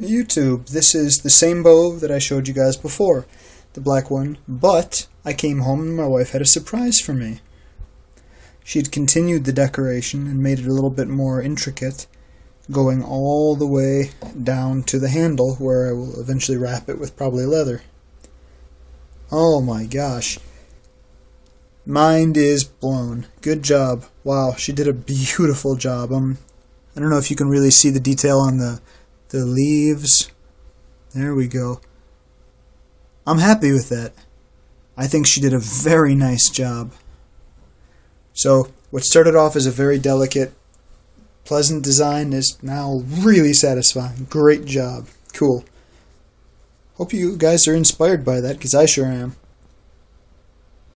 YouTube, this is the same bow that I showed you guys before, the black one, but I came home and my wife had a surprise for me. She'd continued the decoration and made it a little bit more intricate, going all the way down to the handle where I will eventually wrap it with probably leather. Oh my gosh. Mind is blown. Good job. Wow, she did a beautiful job. Um, I don't know if you can really see the detail on the the leaves. There we go. I'm happy with that. I think she did a very nice job. So, what started off as a very delicate, pleasant design is now really satisfying. Great job. Cool. Hope you guys are inspired by that, because I sure am.